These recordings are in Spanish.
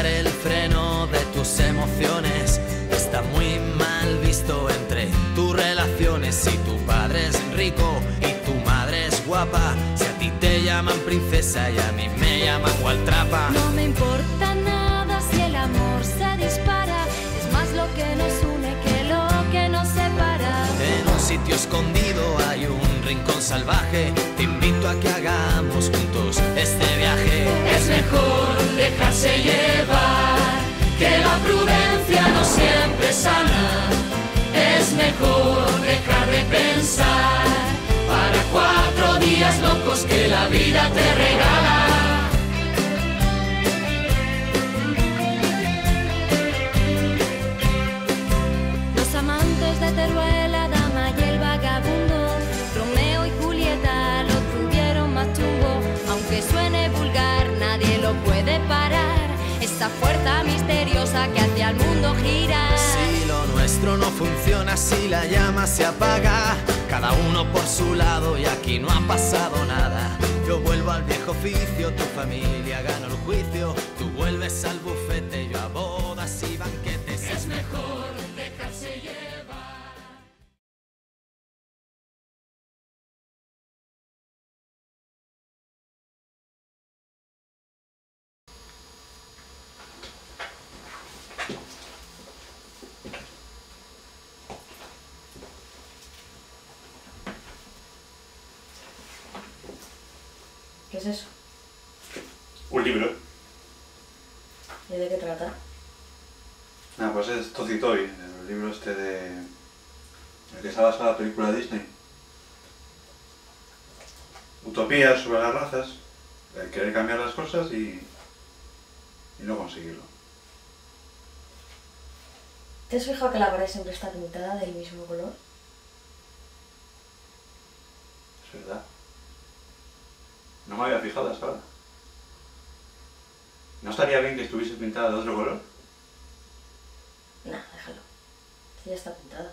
soltar el freno de tus emociones está muy mal visto entre tus relaciones. Si tu padre es rico y tu madre es guapa, si a ti te llaman princesa y a mí me llaman Waltrapa. No me importa nada si el amor se dispara. Es más lo que nos une que lo que nos separa. En un sitio escondido hay un rincón salvaje. Te invito a que hagamos juntos este vida te regala. Los amantes de Teruel, la dama y el vagabundo, Romeo y Julieta lo tuvieron más chungo. Aunque suene vulgar, nadie lo puede parar. Esa fuerza misteriosa que hacia el mundo gira. Si lo nuestro no funciona, si la llama se apaga, cada uno por su lado y aquí no ha pasado nada. Yo vuelvo al viejo oficio, tu familia gana el juicio, tú vuelves al bufete, es eso? Un libro. ¿Y de qué trata? Ah, pues es Tocitoy, el libro este de... el que se ha basado la película de Disney. Utopías sobre las razas, el querer cambiar las cosas y... y no conseguirlo. ¿Te has fijado que la pared siempre está pintada del mismo color? Es verdad. No me había fijado hasta ahora. ¿No estaría bien que estuviese pintada de otro color? Nah, déjalo. Sí, ya está pintada.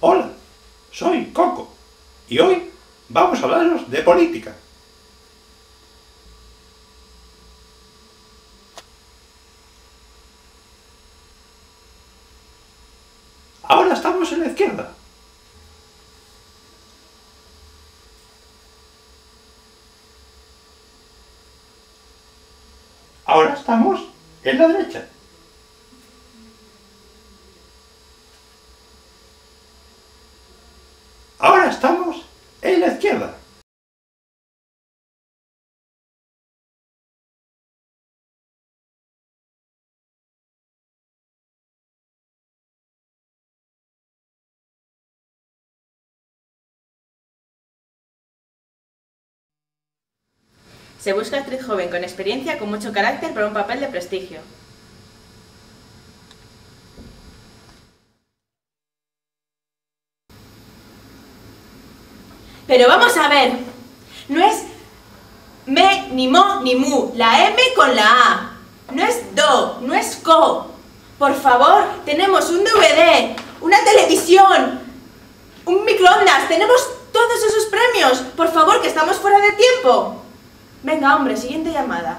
Hola, soy Coco y hoy vamos a hablaros de política. Ahora estamos en la izquierda. Ahora estamos en la derecha. Ahora estamos en la izquierda. Se busca actriz joven con experiencia, con mucho carácter para un papel de prestigio. Pero vamos a ver, no es me, ni mo, ni mu, la M con la A. No es do, no es co. Por favor, tenemos un DVD, una televisión, un microondas, tenemos todos esos premios. Por favor, que estamos fuera de tiempo. Venga, hombre, siguiente llamada.